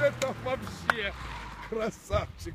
это вообще красавчик.